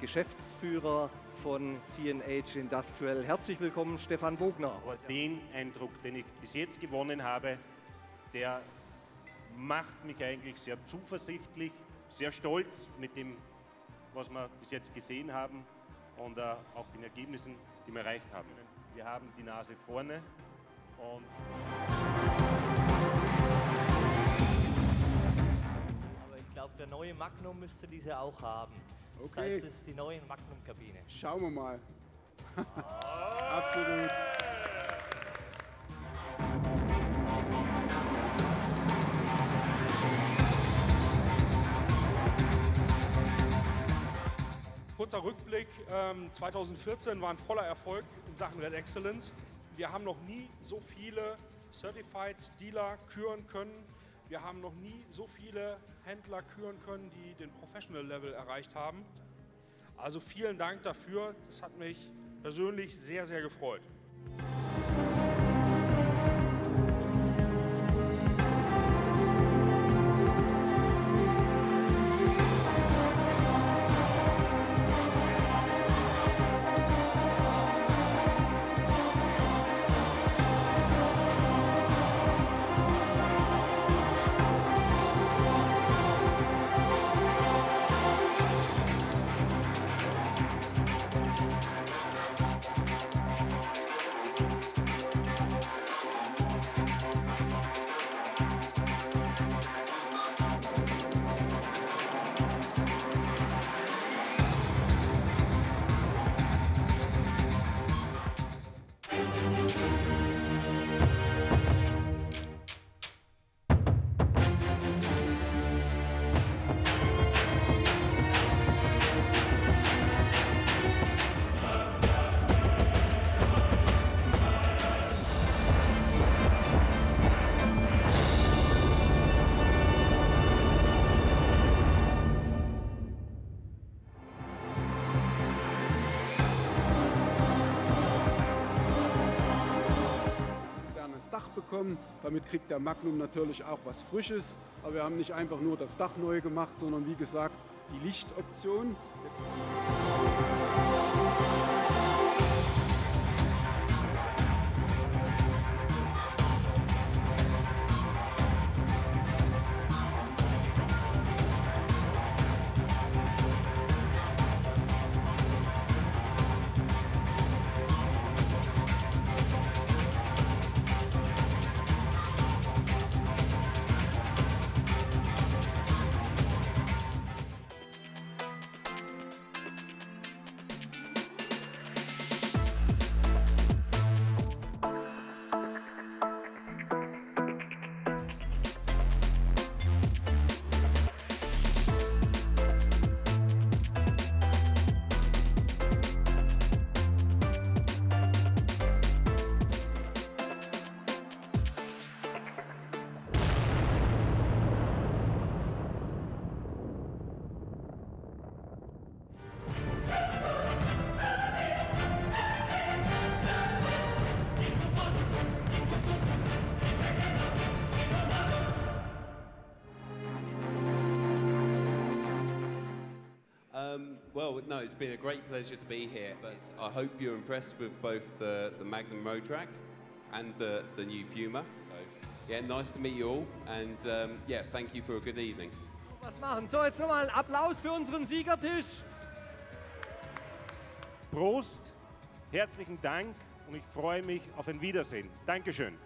Geschäftsführer von CNH Industrial. Herzlich willkommen, Stefan Bogner. Aber den Eindruck, den ich bis jetzt gewonnen habe, der macht mich eigentlich sehr zuversichtlich, sehr stolz mit dem, was wir bis jetzt gesehen haben und äh, auch den Ergebnissen, die wir erreicht haben. Wir haben die Nase vorne und Aber ich glaube, der neue Magnum müsste diese auch haben. Das Okay. heißt, es ist die neue Magnum-Kabine. Schauen wir mal. Absolut. Kurzer Rückblick, ähm, 2014 war ein voller Erfolg in Sachen Red Excellence. Wir haben noch nie so viele Certified Dealer küren können. Wir haben noch nie so viele Händler küren können, die den Professional Level erreicht haben. Also vielen Dank dafür. Das hat mich persönlich sehr, sehr gefreut. Bekommen. Damit kriegt der Magnum natürlich auch was Frisches. Aber wir haben nicht einfach nur das Dach neu gemacht, sondern wie gesagt die Lichtoption. Jetzt well, no, it's been a great pleasure to be here. But I hope you're impressed with both the, the Magnum Road Track and the, the new Puma. So, yeah, nice to meet you all. And um, yeah, thank you for a good evening. Was machen? So, jetzt nochmal einen Applaus für unseren Siegertisch. Prost, herzlichen Dank und ich freue mich auf ein Wiedersehen. Dankeschön.